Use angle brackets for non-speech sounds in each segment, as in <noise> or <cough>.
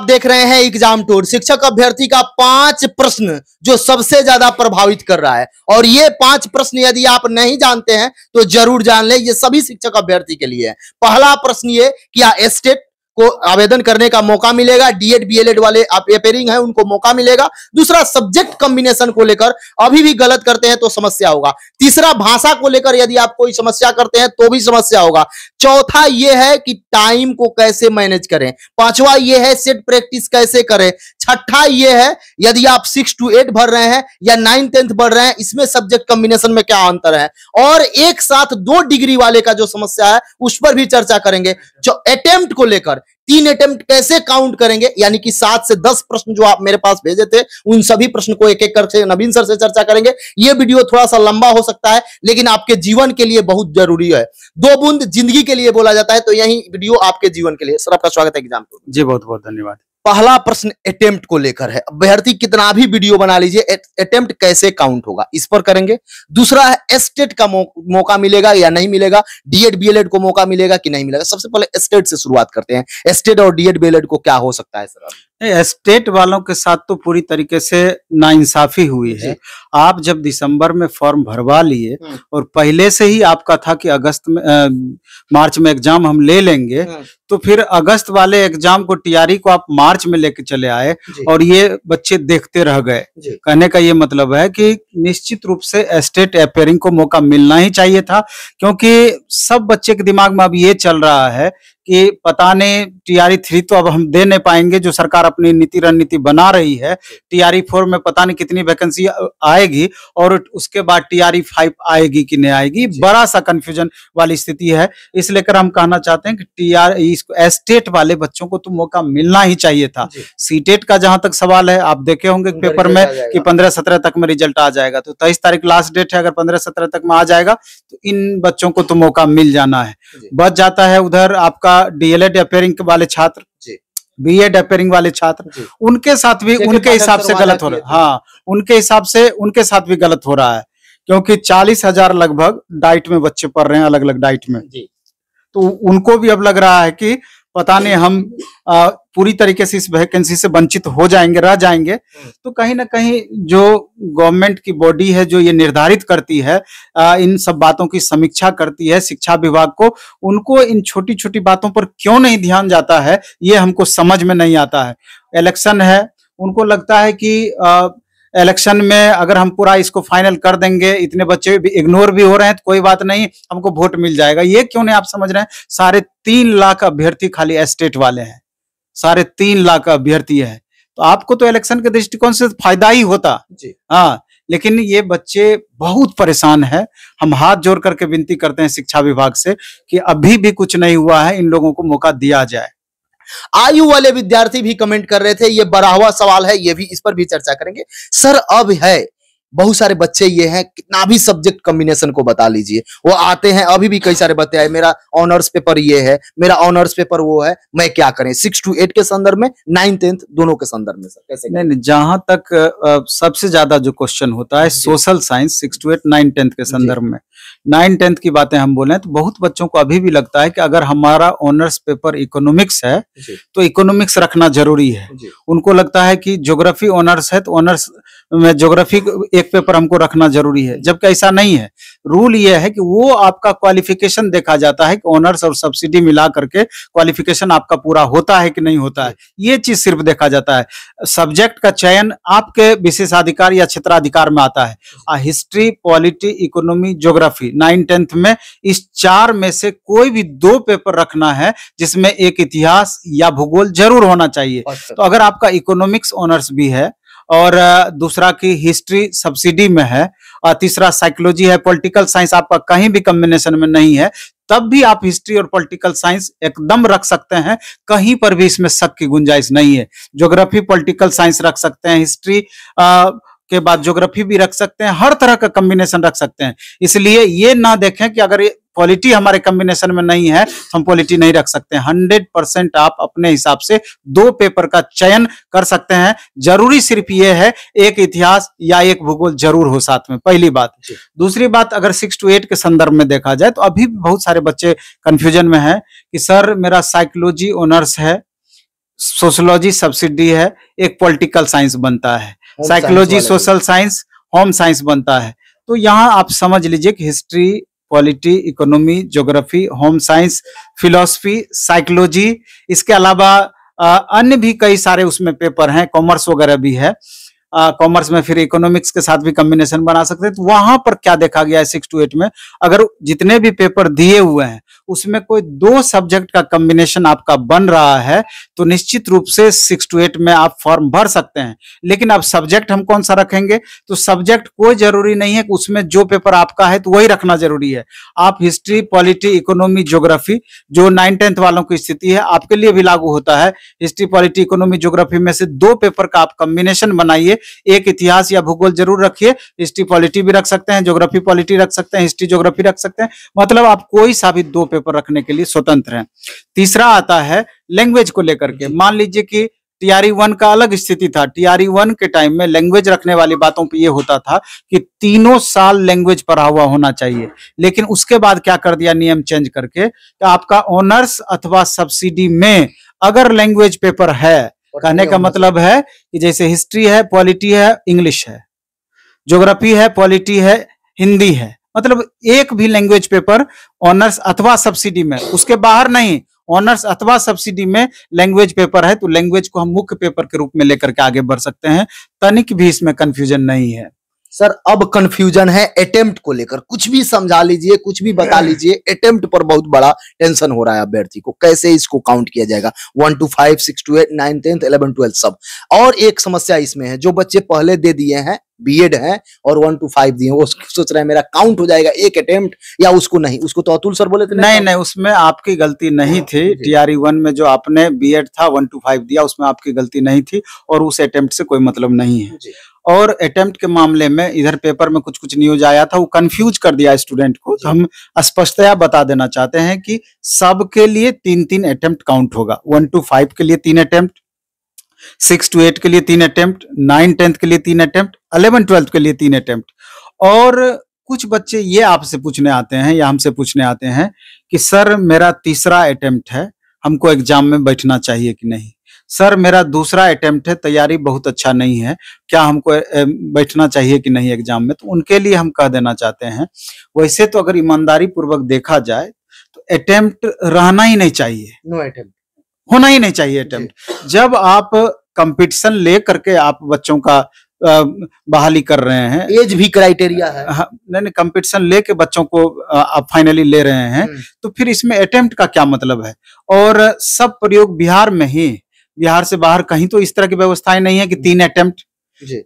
आप देख रहे हैं एग्ज़ाम टूर। शिक्षक अभ्यर्थी का पाँच प्रश्न जो सबसे ज़्यादा प्रभावित कर रहा है। और ये पाँच प्रश्न यदि आप नहीं जानते हैं तो ज़रूर जान ले, ये सभी शिक्षक अभ्यर्थी के लिए है। पहला प्रश्न ये क्या स्टेट को आवेदन करने का मौका मिलेगा। डीएड बीएलएड वाले अपेयरिंग है, उनको मौका मिलेगा। दूसरा सब्जेक्ट कॉम्बिनेशन को लेकर अभी भी गलत करते हैं तो समस्या होगा। तीसरा भाषा को लेकर यदि आप कोई समस्या करते हैं तो भी समस्या होगा। चौथा ये है कि टाइम को कैसे मैनेज करें। पांचवा ये है सेट प्रैक्टिस कैसे करें। छठा ये है, यदि आप सिक्स टू एट भर रहे हैं या नाइन टेंथ भर रहे हैं, इसमें सब्जेक्ट कॉम्बिनेशन में क्या अंतर है? और एक साथ दो डिग्री वाले का जो समस्या है, उस पर भी चर्चा करेंगे। जो अटेम्प्ट को लेकर तीन अटेम्प्ट कैसे काउंट करेंगे? यानी कि सात से दस प्रश्न जो आप मेरे पास भेजे थे, उन सभी प्रश्न को एक एक करके नवीन सर से चर्चा करेंगे। ये वीडियो थोड़ा सा लंबा हो सकता है, लेकिन आपके जीवन के लिए बहुत ज़रूरी है। दो बूंद ज़िंदगी के लिए बोला जाता है तो यही वीडियो आपके जीवन के लिए। सर, आपका स्वागत है एग्ज़ाम जी बहुत बहुत धन्यवाद। पहला प्रश्न अटेम्प्ट को लेकर है। अभ्यर्थी कितना भी वीडियो बना लीजिए अटेम्प्ट कैसे काउंट होगा? इस पर करेंगे। दूसरा है एस्टेट का मौ, मौका मिलेगा या नहीं मिलेगा? डीएड बीएलएड को मौका मिलेगा कि नहीं मिलेगा? सबसे पहले एस्टेट से शुरुआत करते हैं। एस्टेट और डीएड बीएलएड को क्या हो सकता है सर? स्टेट वालों के साथ तो पूरी तरीके से नाइंसाफी हुई है। आप जब दिसंबर में फॉर्म भरवा लिए हम्म। और पहले से ही आपका था कि अगस्त में अ, मार्च में एग्ज़ाम हम ले लेंगे तो फिर अगस्त वाले एग्ज़ाम को टीआरई को आप मार्च में लेके चले आए और ये बच्चे देखते रह गए। कहने का ये मतलब है कि निश्चित रूप से स्टेट अपेयरिंग को मौका मिलना ही चाहिए था क्योंकि सब बच्चे के दिमाग में अब ये चल रहा है कि पता नहीं टीआरई थ्री तो अब हम दे नहीं पाएँगे जो सरकार अपनी नीति रणनीति बना रही है। टीआरई फोर में पता नहीं कितनी वैकेंसी आएगी और उसके बाद टीआरई फाइव आएगी कि नहीं आएगी बड़ा सा कंफ्यूजन वाली स्थिति है। इस लेकर हम कहना चाहते हैं कि टीआर इसको स्टेट वाले बच्चों को तो मौका मिलना ही चाहिए था। सीटेट का जहाँ तक सवाल है आप देखे होंगे पेपर में कि पंद्रह सत्रह तक में रिज़ल्ट आ जाएगा। तो तेईस तारीख लास्ट डेट है अगर पंद्रह सत्रह तक में आ जाएगा तो इन बच्चों को तो मौका मिल जाना है। बच जाता है उधर आपका डीएलएड अपेयरिंग वाले छात्र बी एड अपेयरिंग वाले छात्र उनके साथ भी उनके हिसाब से गलत हो रहा है। है उनके हिसाब से उनके साथ भी गलत हो रहा है। क्योंकि चालीस हज़ार लगभग डाइट में बच्चे पढ़ रहे हैं अलग अलग डाइट में। जी। तो उनको भी अब लग रहा है कि पता नहीं हम आ, पूरी तरीके से इस वैकेंसी से वंचित हो जाएँगे रह जाएँगे। तो कहीं ना कहीं जो गवर्नमेंट की बॉडी है जो ये निर्धारित करती है आ, इन सब बातों की समीक्षा करती है शिक्षा विभाग को उनको इन छोटी छोटी बातों पर क्यों नहीं ध्यान जाता है ये हमको समझ में नहीं आता है। इलेक्शन है उनको लगता है कि आ, इलेक्शन में अगर हम पूरा इसको फाइनल कर देंगे इतने बच्चे भी इग्नोर भी हो रहे हैं तो कोई बात नहीं हमको वोट मिल जाएगा। ये क्यों नहीं आप समझ रहे हैं? साढ़े तीन लाख अभ्यर्थी खाली एस्टेट वाले हैं। साढ़े तीन लाख अभ्यर्थी है। तो आपको तो इलेक्शन के दृष्टिकोण से फ़ायदा ही होता। जी। हाँ लेकिन ये बच्चे बहुत परेशान है। हम हाथ जोड़ करके विनती करते हैं शिक्षा विभाग से कि अभी भी कुछ नहीं हुआ है इन लोगों को मौका दिया जाए। आयु वाले विद्यार्थी भी कमेंट कर रहे थे, ये हुआ सवाल है, ये भी इस पर भी चर्चा करेंगे। सर, अब है बहुत सारे बच्चे ये हैं कितना भी सब्जेक्ट कॉम्बिनेशन को बता लीजिए। वो आते हैं अभी भी कई सारे बच्चे आए मेरा ऑनर्स पेपर ये है मेरा ऑनर्स पेपर वो है मैं क्या करें? सिक्स टू एट के संदर्भ में नाइन टेंथ दोनों के संदर्भ में सर कैसे नहीं नहीं जहाँ तक सबसे ज़्यादा जो क्वेश्चन होता है social science six to eight nine tenth के संदर्भ में। नाइन टेंथ की बातें हम बोले तो बहुत बच्चों को अभी भी लगता है कि अगर हमारा ऑनर्स पेपर इकोनॉमिक्स है तो इकोनॉमिक्स रखना ज़रूरी है। उनको लगता है कि ज्योग्राफी ऑनर्स है तो ऑनर्स में ज्योग्राफी एक पेपर हमको रखना ज़रूरी है। जबकि ऐसा नहीं है। रूल ये है कि वो आपका क्वालिफिकेशन देखा जाता है कि ऑनर्स और सब्सिडी मिला करके क्वालिफिकेशन आपका पूरा होता है कि नहीं होता है। ये चीज़ सिर्फ़ देखा जाता है। सब्जेक्ट का चयन आपके विशेषाधिकार या क्षेत्राधिकार में आता है। History polity economy geography nine tenth में इस चार में से कोई भी दो पेपर रखना है जिसमें एक इतिहास या भूगोल ज़रूर होना चाहिए। तो अगर आपका इकोनॉमिक्स ऑनर्स भी है और दूसरा की हिस्ट्री सब्सिडी में है, और तीसरा साइकोलॉजी है, पॉलिटिकल साइंस आपका कहीं भी कम्बिनेशन में नहीं है, तब भी आप हिस्ट्री और पॉलिटिकल साइंस एकदम रख सकते हैं, कहीं पर भी इसमें शक की गुंजाइश नहीं है। ज्योग्राफी, पॉलिटिकल साइंस रख सकते हैं, हिस्ट्री के बाद ज्योग्राफी भी रख सकते हैं, हर तरह का कम्बिनेशन रख सकते हैं। इसलिए ये ना देखें कि अगर पॉलिटी हमारे कॉम्बिनेशन में नहीं है तो हम क्वालिटी नहीं रख सकते। हंड्रेड परसेंट आप अपने हिसाब से दो पेपर का चयन कर सकते हैं। ज़रूरी सिर्फ़ ये है एक इतिहास या एक भूगोल ज़रूर हो साथ में। पहली बात। दूसरी बात अगर सिक्स टू एट के संदर्भ में देखा जाए तो अभी भी बहुत सारे बच्चे कंफ्यूजन में है कि सर मेरा साइकोलॉजी ऑनर्स है सोशोलॉजी सब्सिडी है एक पॉलिटिकल साइंस बनता है। Psychology social science home science बनता है। तो यहाँ आप समझ लीजिए कि history polity economy geography home science philosophy psychology इसके अलावा अन्य भी कई सारे उसमें पेपर हैं कॉमर्स वगैरह भी है। कॉमर्स में फिर इकोनॉमिक्स के साथ भी कॉम्बिनेशन बना सकते हैं। तो वहाँ पर क्या देखा गया है सिक्स टू एट में? अगर जितने भी पेपर दिए हुए हैं, उसमें कोई दो सब्जेक्ट का कॉम्बिनेशन आपका बन रहा है तो निश्चित रूप से सिक्स टू एट में आप फॉर्म भर सकते हैं। लेकिन अब सब्जेक्ट हम कौन सा रखेंगे? तो सब्जेक्ट कोई ज़रूरी नहीं है कि उसमें जो पेपर आपका है तो वही रखना ज़रूरी है। आप हिस्ट्री पॉलिटी इकोनॉमी ज्योग्राफी जो नाइन टेंथ वालों की स्थिति है, आपके लिए भी लागू होता है। हिस्ट्री पॉलिटी इकोनॉमी ज्योग्राफी में से दो पेपर का आप कॉम्बिनेशन बनाइए एक इतिहास या भूगोल ज़रूर रखिए। हिस्ट्री पॉलिटी भी रख सकते हैं, ज्योग्राफी पॉलिटी रख सकते हैं, हिस्ट्री ज्योग्राफी रख सकते हैं। मतलब आप कोई सा भी दो पेपर रखने के लिए स्वतंत्र हैं। तीसरा आता है लैंग्वेज को लेकर के। मान लीजिए कि टीआरई वन का अलग स्थिति था। टीआरई वन के टाइम में लैंग्वेज रखने वाली बातों पे ये होता था कि तीनों साल लैंग्वेज पढ़ा हुआ होना चाहिए। लेकिन उसके बाद क्या कर दिया नियम चेंज करके? कि आपका ऑनर्स अथवा सब्सिडी में अगर लैंग्वेज पेपर है कहने का मतलब है कि जैसे हिस्ट्री है पॉलिटी है इंग्लिश है। ज्योग्राफी है पॉलिटी है हिंदी है। मतलब एक भी लैंग्वेज पेपर ऑनर्स अथवा सब्सिडी में उसके बाहर नहीं ऑनर्स अथवा सब्सिडी में लैंग्वेज पेपर है तो लैंग्वेज को हम मुख्य पेपर के रूप में लेकर के आगे बढ़ सकते हैं। तनिक भी इसमें कंफ्यूजन नहीं है। सर अब कंफ्यूजन है अटेम्प्ट को लेकर। कुछ भी समझा लीजिए कुछ भी बता <clears throat> लीजिए अटेम्प्ट पर बहुत बड़ा टेंशन हो रहा है अभ्यर्थी को। कैसे इसको काउंट किया जाएगा? One to five six to eight nine tenth eleven twelfth सब। और एक समस्या इसमें है जो बच्चे पहले दे दिए हैं बीएड है और वन टू फाइव दिए वो सोच रहे हैं मेरा काउंट हो जाएगा एक अटेम्प्ट या उसको नहीं? उसको तो अतुल सर बोले थे नहीं नहीं उसमें आपकी गलती नहीं थी। टीआरई वन में जो आपने बीएड था वन टू फाइव दिया उसमें आपकी गलती नहीं थी और उस अटेम्प्ट से कोई मतलब नहीं है। जी। और अटेम्प्ट के मामले में इधर पेपर में कुछ कुछ न्यूज़ आया था, वो कंफ्यूज कर दिया स्टूडेंट को। तो हम स्पष्टतया बता देना चाहते हैं कि सबके लिए तीन तीन अटेम्प्ट काउंट होगा। वन टू फाइव के लिए तीन अटेम्प्ट सिक्स टू एट के लिए तीन अटेम्प्ट नाइन टेंथ के लिए तीन अटेम्प्ट अलेवन ट्वेल्थ के लिए तीन अटेम्प्ट और कुछ बच्चे ये आपसे पूछने आते हैं या हमसे पूछने आते हैं कि, सर, मेरा तीसरा अटेम्प्ट है, हमको एग्ज़ाम में बैठना चाहिए कि नहीं? सर मेरा दूसरा अटेम्प्ट है तैयारी बहुत अच्छा नहीं है। क्या हमको बैठना चाहिए कि नहीं एग्ज़ाम में? तो उनके लिए हम कह देना चाहते हैं। वैसे तो अगर ईमानदारी पूर्वक देखा जाए तो अटेम्प्ट रहना ही नहीं चाहिए। नो अटेम्प्ट होना ही नहीं चाहिए अटेम्प्ट जब आप कंपटीशन ले करके आप बच्चों का बहाली कर रहे हैं। एज भी क्राइटेरिया है। हाँ, नहीं नहीं कंपटीशन लेके बच्चों को आप फाइनली ले रहे हैं हम्म, तो फिर इसमें अटेम्प्ट का क्या मतलब है? और सब प्रयोग बिहार में ही बिहार से बाहर कहीं तो इस तरह की व्यवस्थाएँ नहीं है कि तीन अटेम्प्ट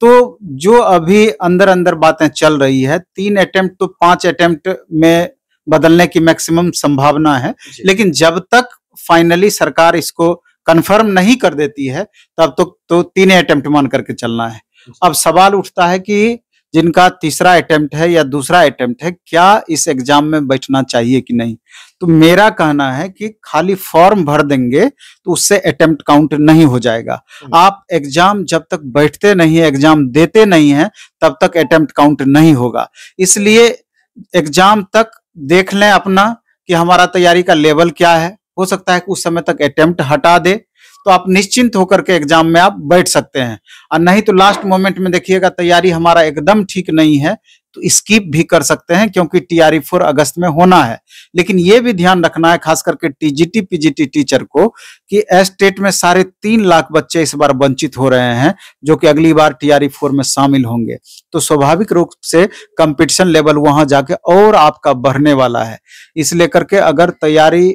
तो जो अभी अंदर अंदर बातें चल रही है तीन अटेम्प्ट तो पाँच अटेम्प्ट में बदलने की मैक्सिमम संभावना है। लेकिन जब तक फाइनली सरकार इसको कंफर्म नहीं कर देती है तब तो, तो तीन अटेम्प्ट मान करके चलना है। अब सवाल उठता है कि जिनका तीसरा अटेम्प्ट है या दूसरा अटेम्प्ट है क्या इस एग्ज़ाम में बैठना चाहिए कि नहीं? तो मेरा कहना है कि खाली फॉर्म भर देंगे तो उससे अटेम्प्ट काउंट नहीं हो जाएगा। हम्म। आप एग्ज़ाम जब तक बैठते नहीं है एग्ज़ाम देते नहीं है तब तक अटेम्प्ट काउंट नहीं होगा। इसलिए एग्ज़ाम तक देख लें अपना कि हमारा तैयारी का लेवल क्या है। हो सकता है कि उस समय तक अटेम्प्ट हटा दे तो आप निश्चिंत होकर के एग्ज़ाम में आप बैठ सकते हैं। और नहीं तो लास्ट मोमेंट में देखिएगा, तैयारी हमारा एकदम ठीक नहीं है तो स्किप भी कर सकते हैं क्योंकि टीआरई फोर अगस्त में होना है। लेकिन ये भी ध्यान रखना है, खास करके टीजीटी पीजीटी टीचर को, कि स्टेट में साढ़े तीन लाख बच्चे इस बार वंचित हो रहे हैं, जो कि अगली बार टीआरई फोर में शामिल होंगे। तो स्वाभाविक रूप से कंपटीशन लेवल वहाँ जाके और आपका बढ़ने वाला है। इसलिए करके अगर तैयारी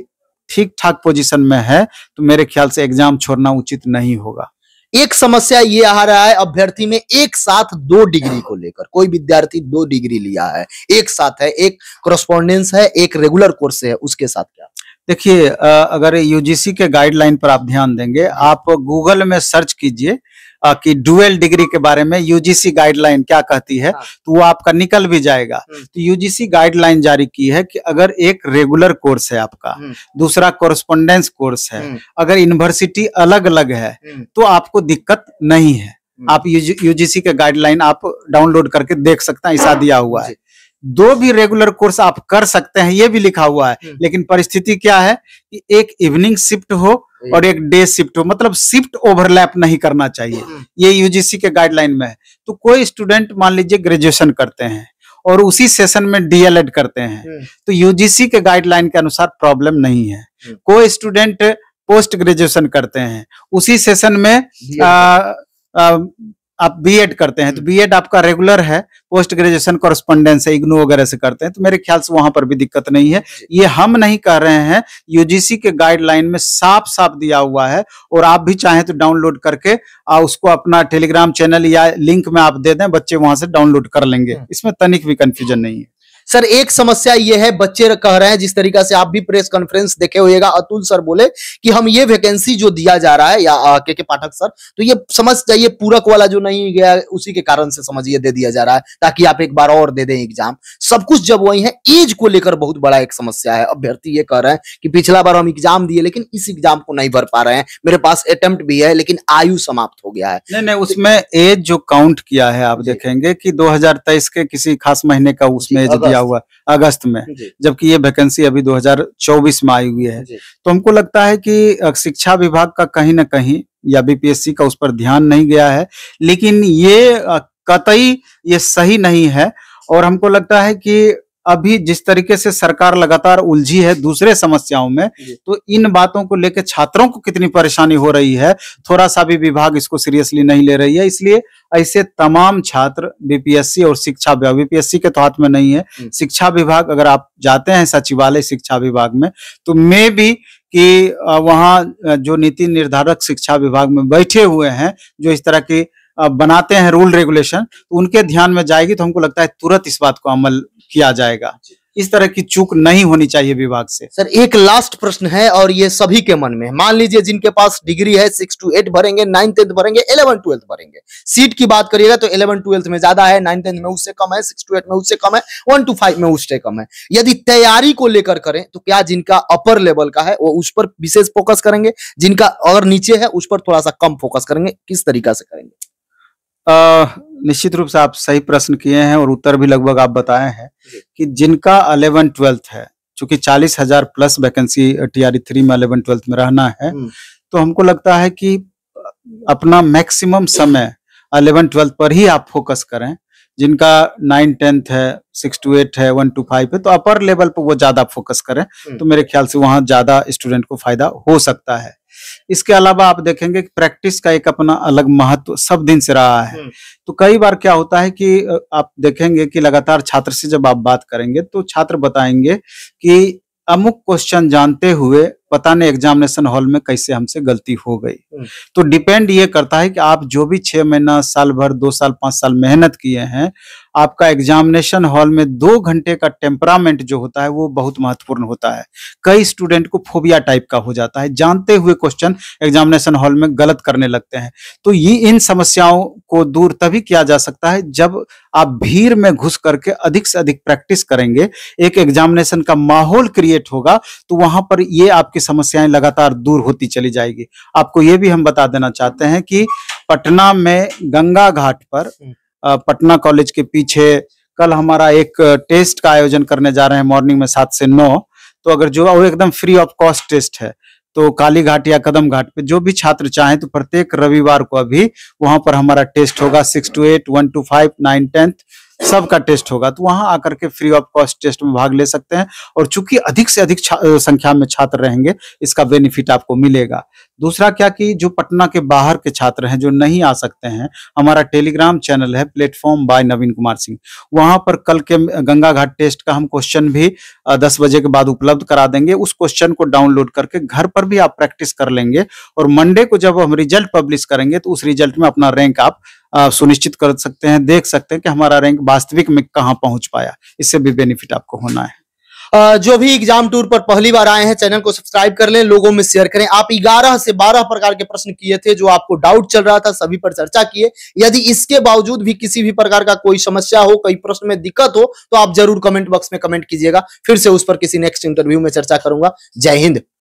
ठीक ठाक पोजीशन में है तो मेरे ख्याल से एग्ज़ाम छोड़ना उचित नहीं होगा। एक समस्या ये आ रहा है, अभ्यर्थी में एक साथ दो डिग्री को लेकर, कोई विद्यार्थी दो डिग्री लिया है, एक साथ है, एक करस्पॉन्डेंस है, एक रेगुलर कोर्स है, उसके साथ क्या? देखिए अगर यूजीसी के गाइडलाइन पर आप ध्यान देंगे, आप गूगल में सर्च कीजिए कि डुअल डिग्री के बारे में यूजीसी गाइडलाइन क्या कहती है हाँ। तो वो आपका निकल भी जाएगा हम्म। तो यूजीसी गाइडलाइन जारी की है कि अगर एक रेगुलर कोर्स है आपका हम्म। दूसरा कोरस्पोंडेंस कोर्स है हम्म, अगर यूनिवर्सिटी अलग अलग है तो आपको दिक्कत नहीं है। आप यूजीसी के गाइडलाइन आप डाउनलोड करके देख सकते हैं ऐसा दिया हुआ है। दो भी रेगुलर कोर्स आप कर सकते हैं ये भी लिखा हुआ है हम्म। लेकिन परिस्थिति क्या है कि एक इवनिंग शिफ्ट हो और एक डे शिफ्ट हो मतलब शिफ्ट ओवरलैप नहीं करना चाहिए हम्म। ये यूजीसी के गाइडलाइन में है तो कोई स्टूडेंट मान लीजिए ग्रेजुएशन करते हैं और उसी सेशन में डीएलएड करते हैं हम्म। तो यूजीसी के गाइडलाइन के अनुसार प्रॉब्लम नहीं है हम्म। कोई स्टूडेंट पोस्ट ग्रेजुएशन करते हैं उसी सेशन में दिया आ, आ, आप बीएड करते हैं तो बी बीएड आपका रेगुलर है पोस्ट ग्रेजुएशन कॉरेस्पॉन्डेंस है इग्नू वगैरह से करते हैं तो मेरे ख्याल से वहाँ पर भी दिक्कत नहीं है। ये हम नहीं कह रहे हैं यूजीसी के गाइडलाइन में साफ़ साफ़ दिया हुआ है और आप भी चाहें तो डाउनलोड करके आ, उसको अपना टेलीग्राम चैनल या लिंक में आप दे दें बच्चे वहाँ से डाउनलोड कर लेंगे। हम्म। इसमें तनिक भी कंफ्यूजन नहीं है। सर एक समस्या ये है बच्चे कह रहे हैं जिस तरीका से आप भी प्रेस कॉन्फ्रेंस देखे होएगा अतुल सर बोले कि हम ये वैकेंसी जो दिया जा रहा है या आ, के के पाठक सर तो ये समझ जाइए पूरक वाला जो नहीं गया उसी के कारण से समझिए दे दिया जा रहा है ताकि आप एक बार और दे दें एग्ज़ाम सब कुछ जब वही है एज को लेकर बहुत बड़ा एक समस्या है. अभ्यर्थी ये कह रहे हैं कि पिछला बार हम एग्ज़ाम दिए लेकिन इस एग्ज़ाम को नहीं भर पा रहे हैं. मेरे पास अटेम्प्ट भी है लेकिन आयु समाप्त हो गया है. नहीं नहीं उसमें एज जो काउंट किया है आप देखेंगे कि 2023 के किसी खास महीने का उसमें एज दिया। हुआ अगस्त में जबकि ये वैकेंसी अभी 2024 में आई हुई है। तो हमको लगता है कि शिक्षा विभाग का कहीं ना कहीं या बीपीएससी का उस पर ध्यान नहीं गया है लेकिन ये कतई ये सही नहीं है। और हमको लगता है कि अभी जिस तरीके से सरकार लगातार उलझी है दूसरे समस्याओं में तो इन बातों को लेकर छात्रों को कितनी परेशानी हो रही है थोड़ा सा भी विभाग इसको सीरियसली नहीं ले रही है इसलिए ऐसे तमाम छात्र बीपीएससी और शिक्षा विभाग बीपीएससी के तो हाथ में नहीं है। शिक्षा विभाग अगर आप जाते हैं सचिवालय शिक्षा विभाग में तो मे भी कि वहाँ जो नीति निर्धारक शिक्षा विभाग में बैठे हुए हैं जो इस तरह के बनाते हैं रूल रेगुलेशन तो उनके ध्यान में जाएगी तो हमको लगता है तुरंत इस बात को अमल किया जाएगा। इस तरह की चूक नहीं होनी चाहिए विभाग से। सर एक लास्ट प्रश्न है और ये सभी के मन में है। मान लीजिए जिनके पास डिग्री है सिक्स टू एट भरेंगे नाइन टेंथ भरेंगे इलेवन ट्वेल्थ भरेंगे। सीट की बात करिएगा तो इलेवन ट्वेल्थ में ज़्यादा है नाइन टेंथ में उससे कम है सिक्स टू एट में उससे कम है वन टू फाइव में उससे कम है। यदि तैयारी को लेकर करें तो क्या जिनका अपर लेवल का है वो उस पर विशेष फोकस करेंगे? जिनका और नीचे है उस पर थोड़ा सा कम फोकस करेंगे। किस तरीका से करेंगे? निश्चित रूप से आप सही प्रश्न किए हैं और उत्तर भी लगभग आप बताए हैं कि जिनका अलेवन ट्वेल्थ है चूँकि चालीस हज़ार प्लस वैकेंसी टीआरई थ्री में अलेवन ट्वेल्थ में रहना है हम्म। तो हमको लगता है कि अपना मैक्सिमम समय अलेवन ट्वेल्थ पर ही आप फोकस करें जिनका नाइन टेंथ है सिक्स टू एट है वन टू फाइव है तो अपर लेवल पर वो ज़्यादा फोकस करें तो मेरे ख्याल से वहाँ ज़्यादा स्टूडेंट को फ़ायदा हो सकता है। इसके अलावा आप देखेंगे कि प्रैक्टिस का एक अपना अलग महत्व सब दिन से रहा है। हम्म। तो कई बार क्या होता है कि आप देखेंगे कि लगातार छात्र से जब आप बात करेंगे तो छात्र बताएँगे कि अमुक क्वेश्चन जानते हुए पता नहीं एग्जामिनेशन हॉल में कैसे हमसे गलती हो गई। हम्म। तो डिपेंड ये करता है कि आप जो भी छह महीना साल भर दो साल पाँच साल मेहनत किए हैं आपका एग्जामिनेशन हॉल में दो घंटे का टेम्परामेंट जो होता है वो बहुत महत्वपूर्ण होता है। कई स्टूडेंट को फोबिया टाइप का हो जाता है। जानते हुए क्वेश्चन एग्जामिनेशन हॉल में गलत करने लगते हैं। तो ये इन समस्याओं को दूर तभी किया जा सकता है जब आप भीड़ में घुस करके अधिक से अधिक प्रैक्टिस करेंगे। एक एग्जामिनेशन का माहौल क्रिएट होगा तो वहाँ पर ये आपकी समस्याएँ लगातार दूर होती चली जाएगी। आपको ये भी हम बता देना चाहते हैं कि पटना में गंगा घाट पर पटना कॉलेज के पीछे कल हमारा एक टेस्ट का आयोजन करने जा रहे हैं मॉर्निंग में सात से नौ। तो अगर जो वो एकदम फ्री ऑफ़ कॉस्ट टेस्ट है। तो काली घाट या कदम घाट पे जो भी छात्र चाहें तो प्रत्येक रविवार को अभी वहाँ पर हमारा टेस्ट होगा। Six to eight one to five nine tenth. सबका टेस्ट होगा तो वहाँ आकर के फ्री ऑफ़ कॉस्ट टेस्ट में भाग ले सकते हैं और चूँकि अधिक से अधिक संख्या में छात्र रहेंगे, इसका बेनिफिट आपको मिलेगा। दूसरा क्या कि जो पटना के बाहर के छात्र हैं जो नहीं आ सकते हैं, हमारा टेलीग्राम चैनल है, प्लेटफॉर्म बाय नवीन कुमार सिंह। वहाँ पर कल के गंगा घाट टेस्ट का हम क्वेश्चन भी दस बजे के बाद उपलब्ध करा देंगे। उस क्वेश्चन को डाउनलोड करके घर पर भी आप प्रैक्टिस कर लेंगे और मंडे को जब हम रिज़ल्ट पब्लिश करेंगे तो उस रिज़ल्ट में अपना रैंक आप सुनिश्चित कर सकते हैं, देख सकते हैं कि हमारा रैंक वास्तविक में कहाँ पहुँच पाया। इससे भी बेनिफिट आपको होना है। जो भी एग्ज़ाम टूर पर पहली बार आए हैं, चैनल को सब्सक्राइब कर लें, लोगों में शेयर करें। आप 11 से 12 प्रकार के प्रश्न किए थे, जो आपको डाउट चल रहा था, सभी पर चर्चा किए। यदि इसके बावजूद भी किसी भी प्रकार का कोई समस्या हो, कोई प्रश्न में दिक्कत हो तो आप ज़रूर कमेंट बॉक्स में कमेंट कीजिएगा। फिर से उस पर किसी नेक्स्ट इंटरव्यू में चर्चा करूँगा। जय हिंद।